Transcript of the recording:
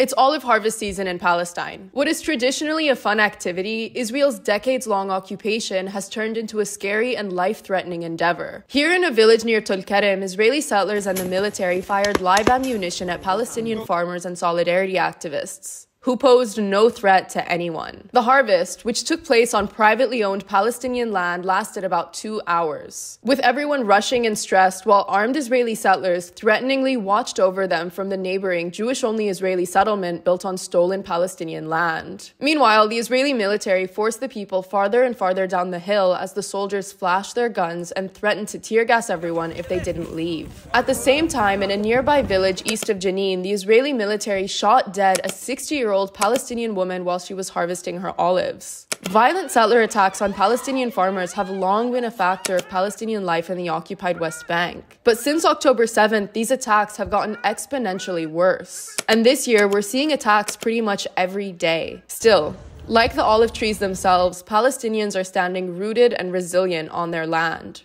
It's olive harvest season in Palestine. What is traditionally a fun activity, Israel's decades long occupation has turned into a scary and life threatening endeavor. Here in a village near Tulkarem, Israeli settlers and the military fired live ammunition at Palestinian farmers and solidarity activists who posed no threat to anyone. The harvest, which took place on privately owned Palestinian land, lasted about two hours, with everyone rushing and stressed while armed Israeli settlers threateningly watched over them from the neighboring Jewish only Israeli settlement built on stolen Palestinian land. Meanwhile, the Israeli military forced the people farther and farther down the hill as the soldiers flashed their guns and threatened to tear gas everyone if they didn't leave. At the same time, in a nearby village east of Jenin, the Israeli military shot dead a 60 year year old Palestinian woman while she was harvesting her olives. Violent settler attacks on Palestinian farmers have long been a factor of Palestinian life in the occupied West Bank. But since October 7th, these attacks have gotten exponentially worse. And this year, we're seeing attacks pretty much every day. Still, like the olive trees themselves, Palestinians are standing rooted and resilient on their land.